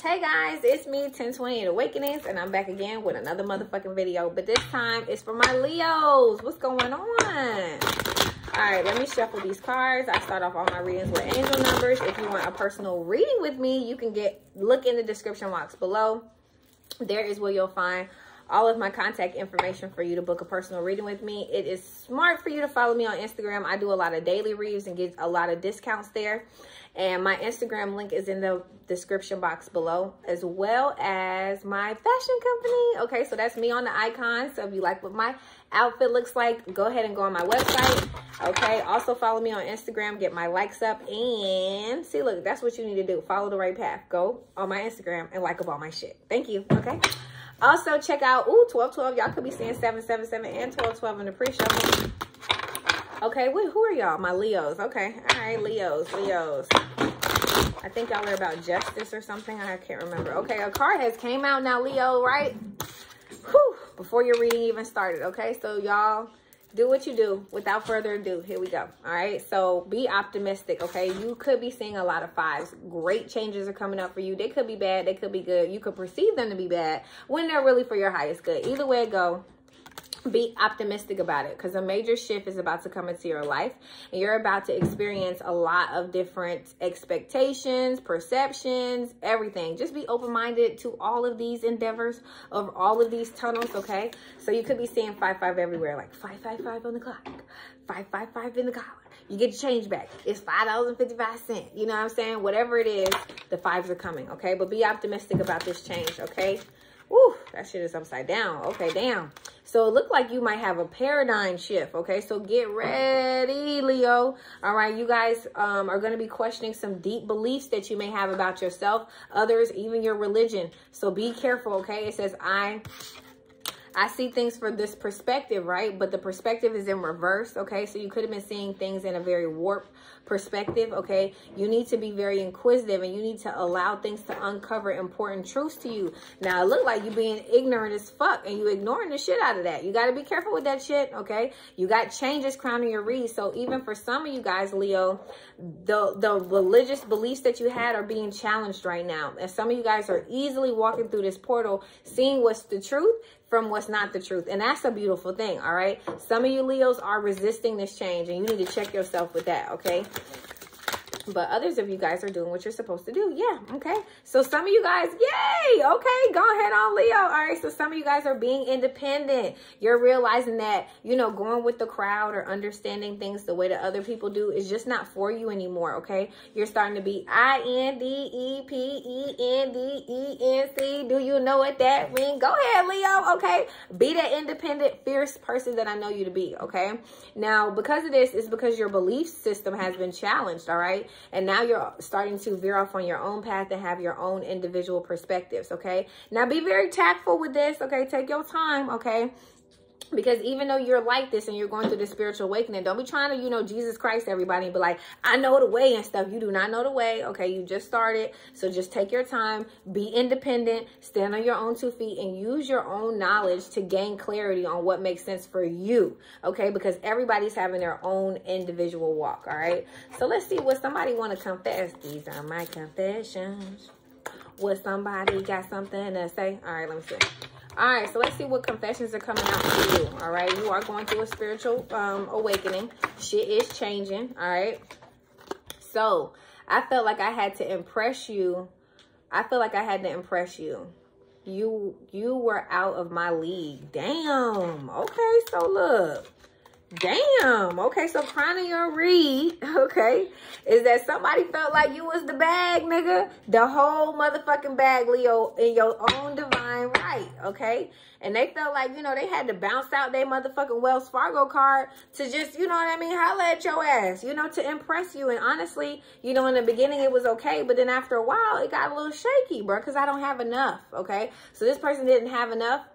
Hey guys, it's me, 1028 Awakenings, and I'm back again with another motherfucking video. But this time, it's for my Leos. What's going on? All right, let me shuffle these cards. I start off all my readings with angel numbers. If you want a personal reading with me, you can get look in the description box below. There is where you'll find all of my contact information for you to book a personal reading with me. It is smart for you to follow me on Instagram. I do a lot of daily reads and get a lot of discounts there. And my Instagram link is in the description box below, as well as my fashion company. Okay, so that's me on the icon. So if you like what my outfit looks like, go ahead and go on my website. Okay, also follow me on Instagram, get my likes up, and see, look, that's what you need to do. Follow the right path. Go on my Instagram and like up all my shit. Thank you. Okay. Also, check out, ooh, 1212. Y'all could be seeing 777 and 1212 in the pre-show. Okay, wait, who are y'all? My Leos. Okay. All right, Leos, Leos. I think y'all are about justice or something. I can't remember. Okay, a card has came out now, Leo, right? Whew, before your reading even started, okay? So y'all do what you do. Without further ado here we go. All right? So be optimistic okay? You could be seeing a lot of fives. Great changes are coming up for you. They could be bad. They could be good. You could perceive them to be bad when they're really for your highest good. Either way go be optimistic about it because a major shift is about to come into your life and you're about to experience a lot of different expectations perceptions everything. Just be open-minded to all of these endeavors of all of these tunnels okay? So you could be seeing 5-5 everywhere like 555 on the clock 555 in the collar you get your change back. It's five dollars and 55 cents you know what i'm saying? Whatever it is the fives are coming okay? But be optimistic about this change okay Woo, that shit is upside down. Okay, damn. So it looked like you might have a paradigm shift. Okay, so get ready, Leo. All right, you guys um, are going to be questioning some deep beliefs that you may have about yourself, others, even your religion. So be careful, okay? It says, I I see things from this perspective, right? But the perspective is in reverse, okay? So you could have been seeing things in a very warped perspective, okay? You need to be very inquisitive and you need to allow things to uncover important truths to you. Now, it look like you being ignorant as fuck and you ignoring the shit out of that. You got to be careful with that shit, okay? You got changes crowning your read. So even for some of you guys, Leo, the, the religious beliefs that you had are being challenged right now. And some of you guys are easily walking through this portal, seeing what's the truth from what's not the truth. And that's a beautiful thing, all right? Some of you Leos are resisting this change and you need to check yourself with that, okay? But others of you guys are doing what you're supposed to do. Yeah, okay. So some of you guys, yay, okay, go ahead on Leo. All right, so some of you guys are being independent. You're realizing that, you know, going with the crowd or understanding things the way that other people do is just not for you anymore, okay? You're starting to be I-N-D-E-P-E-N-D-E-N-C. Do you know what that means? Go ahead, Leo, okay? Be that independent, fierce person that I know you to be, okay? Now, because of this, it's because your belief system has been challenged, all right? And now you're starting to veer off on your own path and have your own individual perspectives, okay? Now be very tactful with this, okay? Take your time, okay? Because even though you're like this and you're going through the spiritual awakening, don't be trying to, you know, Jesus Christ, everybody, but like, I know the way and stuff. You do not know the way. Okay. You just started. So just take your time, be independent, stand on your own two feet, and use your own knowledge to gain clarity on what makes sense for you. Okay. Because everybody's having their own individual walk. All right. So let's see what somebody want to confess. These are my confessions. What somebody got something to say? All right. Let me see. All right, so let's see what confessions are coming out for you. All right, you are going through a spiritual um, awakening. Shit is changing. All right. So I felt like I had to impress you. I feel like I had to impress you. You you were out of my league. Damn. Okay, so look. Damn. Okay, so of your read, okay, is that somebody felt like you was the bag, nigga. The whole motherfucking bag, Leo, in your own divine right, okay? And they felt like, you know, they had to bounce out their motherfucking Wells Fargo card to just, you know what I mean, holla at your ass, you know, to impress you. And honestly, you know, in the beginning it was okay, but then after a while it got a little shaky, bro, because I don't have enough, okay? So this person didn't have enough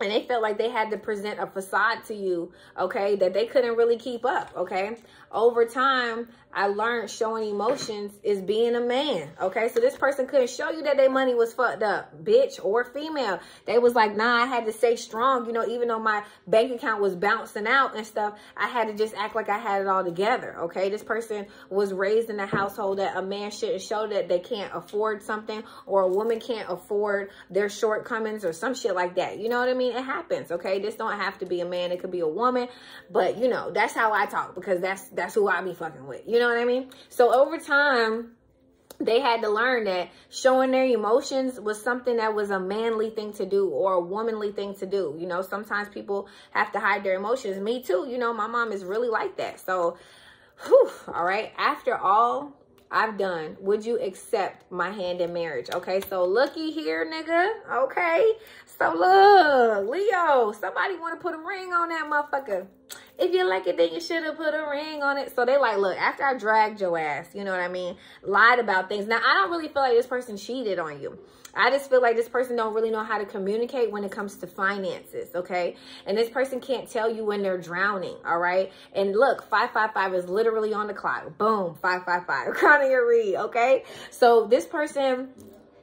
and they felt like they had to present a facade to you, okay, that they couldn't really keep up, okay? Over time, I learned showing emotions is being a man. Okay. So this person couldn't show you that their money was fucked up, bitch or female. They was like, nah, I had to stay strong. You know, even though my bank account was bouncing out and stuff, I had to just act like I had it all together. Okay. This person was raised in a household that a man shouldn't show that they can't afford something or a woman can't afford their shortcomings or some shit like that. You know what I mean? It happens. Okay. This don't have to be a man. It could be a woman, but you know, that's how I talk because that's, that's who I be fucking with. You know what I mean? So over time, they had to learn that showing their emotions was something that was a manly thing to do or a womanly thing to do. You know, sometimes people have to hide their emotions. Me too. You know, my mom is really like that. So, whew, all right. After all I've done, would you accept my hand in marriage? Okay, so looky here, nigga. Okay, so look, Leo, somebody want to put a ring on that motherfucker. If you like it, then you should have put a ring on it. So they like, look, after I dragged your ass, you know what I mean? Lied about things. Now, I don't really feel like this person cheated on you. I just feel like this person don't really know how to communicate when it comes to finances, okay? And this person can't tell you when they're drowning, all right? And look, 555 is literally on the clock. Boom, 555. Crown of your read, okay? So this person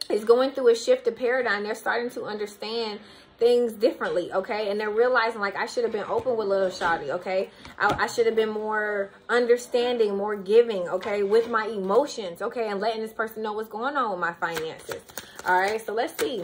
is going through a shift of paradigm. They're starting to understand things differently, okay? And they're realizing like I should have been open with little Shotty, okay? I, I should have been more understanding, more giving, okay, with my emotions, okay, and letting this person know what's going on with my finances. All right, so let's see.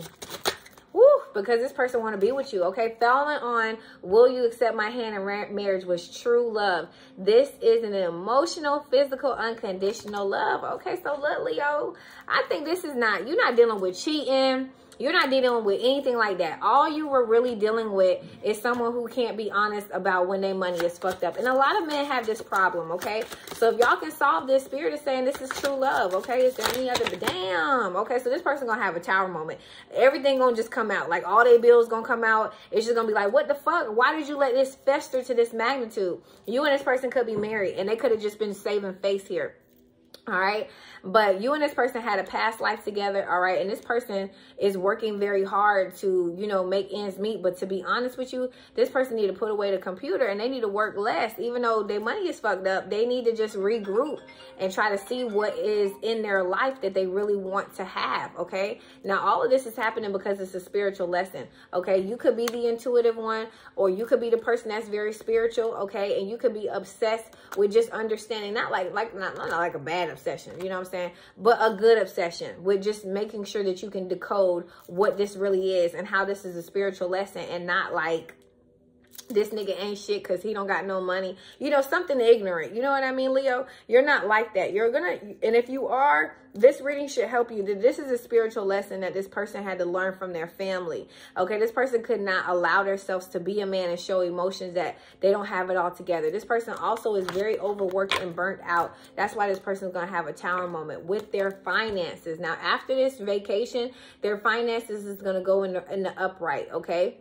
Woo, because this person want to be with you. Okay, falling on will you accept my hand in marriage was true love. This is an emotional, physical, unconditional love. Okay, so look, Leo, I think this is not, you're not dealing with cheating you're not dealing with anything like that. All you were really dealing with is someone who can't be honest about when their money is fucked up. And a lot of men have this problem, okay? So if y'all can solve this, spirit is saying this is true love, okay? Is there any other, damn, okay? So this person gonna have a tower moment. Everything gonna just come out. Like all their bills gonna come out. It's just gonna be like, what the fuck? Why did you let this fester to this magnitude? You and this person could be married and they could have just been saving face here all right? But you and this person had a past life together all right? And this person is working very hard to you know make ends meet. But to be honest with you this person need to put away the computer and they need to work less. Even though their money is fucked up they need to just regroup and try to see what is in their life that they really want to have okay? Now all of this is happening because it's a spiritual lesson okay? You could be the intuitive one or you could be the person that's very spiritual okay? And you could be obsessed with just understanding not like like not, not like a bad obsession, you know what I'm saying? But a good obsession with just making sure that you can decode what this really is and how this is a spiritual lesson and not like this nigga ain't shit because he don't got no money. You know, something ignorant. You know what I mean, Leo? You're not like that. You're gonna, and if you are, this reading should help you. This is a spiritual lesson that this person had to learn from their family. Okay, this person could not allow themselves to be a man and show emotions that they don't have it all together. This person also is very overworked and burnt out. That's why this person's going to have a tower moment with their finances. Now, after this vacation, their finances is going to go in the, in the upright, okay?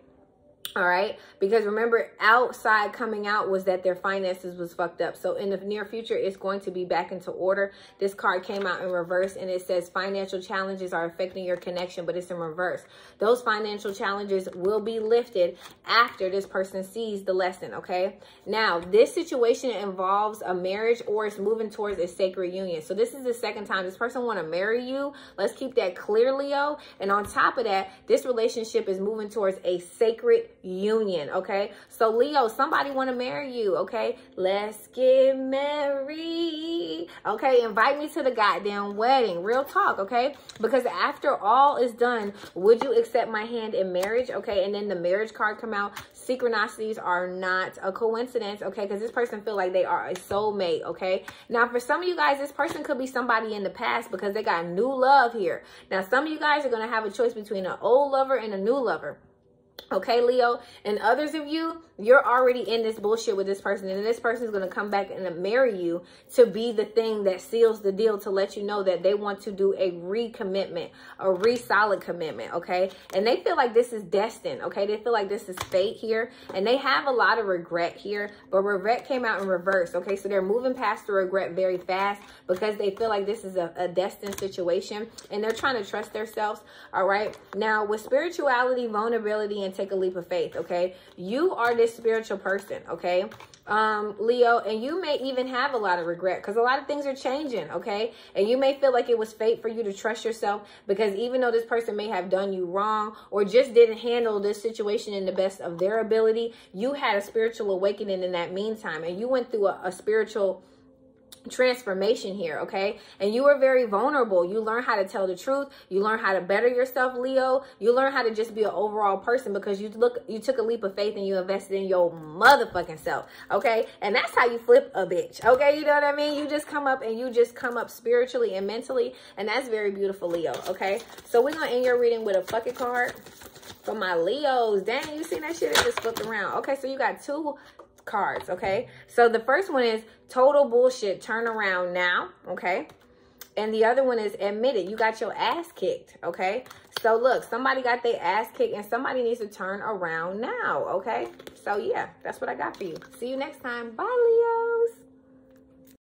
All right? Because remember outside coming out was that their finances was fucked up. So in the near future it's going to be back into order. This card came out in reverse and it says financial challenges are affecting your connection but it's in reverse. Those financial challenges will be lifted after this person sees the lesson okay? Now this situation involves a marriage or it's moving towards a sacred union. So this is the second time this person want to marry you. Let's keep that clear leo and on top of that this relationship is moving towards a sacred union, okay? So Leo, somebody want to marry you, okay? Let's get married, okay? Invite me to the goddamn wedding, real talk, okay? Because after all is done, would you accept my hand in marriage, okay? And then the marriage card come out. Synchronicities are not a coincidence, okay? Because this person feel like they are a soulmate, okay? Now, for some of you guys, this person could be somebody in the past because they got new love here. Now, some of you guys are going to have a choice between an old lover and a new lover. Okay, Leo. And others of you, you're already in this bullshit with this person. And this person is going to come back and marry you to be the thing that seals the deal to let you know that they want to do a recommitment, a re-solid commitment. Okay. And they feel like this is destined. Okay. They feel like this is fate here. And they have a lot of regret here. But regret came out in reverse. Okay. So they're moving past the regret very fast because they feel like this is a, a destined situation. And they're trying to trust themselves. All right. Now, with spirituality, vulnerability, ability and take a leap of faith, okay? You are this spiritual person, okay? um, Leo, and you may even have a lot of regret because a lot of things are changing, okay? And you may feel like it was fate for you to trust yourself because even though this person may have done you wrong or just didn't handle this situation in the best of their ability, you had a spiritual awakening in that meantime and you went through a, a spiritual transformation here, okay? And you are very vulnerable. You learn how to tell the truth. You learn how to better yourself, Leo. You learn how to just be an overall person because you look you took a leap of faith and you invested in your motherfucking self, okay? And that's how you flip a bitch, okay? You know what I mean? You just come up and you just come up spiritually and mentally, and that's very beautiful, Leo, okay? So we're going to end your reading with a fucking card for my Leos. Dang, you see that shit? It just flipped around. Okay, so you got two cards, okay? So the first one is total bullshit, turn around now, okay? And the other one is admit it. You got your ass kicked, okay? So look, somebody got their ass kicked and somebody needs to turn around now, okay? So yeah, that's what I got for you. See you next time. Bye, Leo.